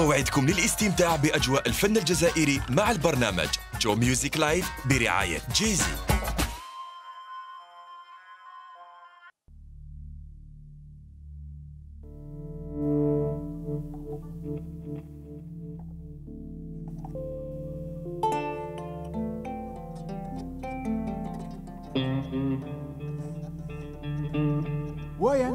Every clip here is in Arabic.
موعدكم للاستمتاع بأجواء الفن الجزائري مع البرنامج جو music live برعاية جيزي. ويا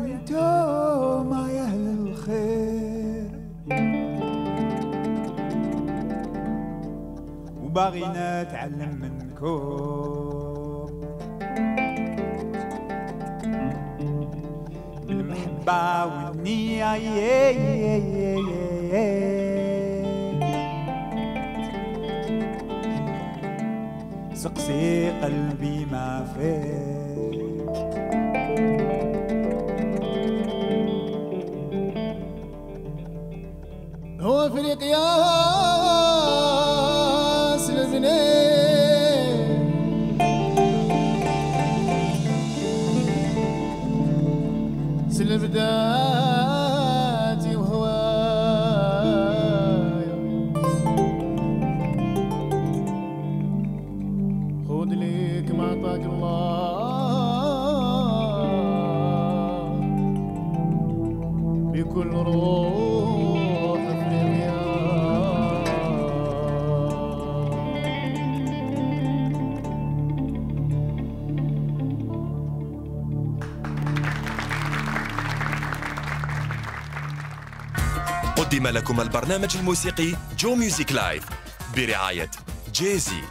وباغي نتعلم منكم. بالمحبة والنية سقسي قلبي ما فيك. هو افريقيا سلف ذاتي وهوايا ليك ما الله. روح قدم لكم البرنامج الموسيقي جو music live برعاية جيزي.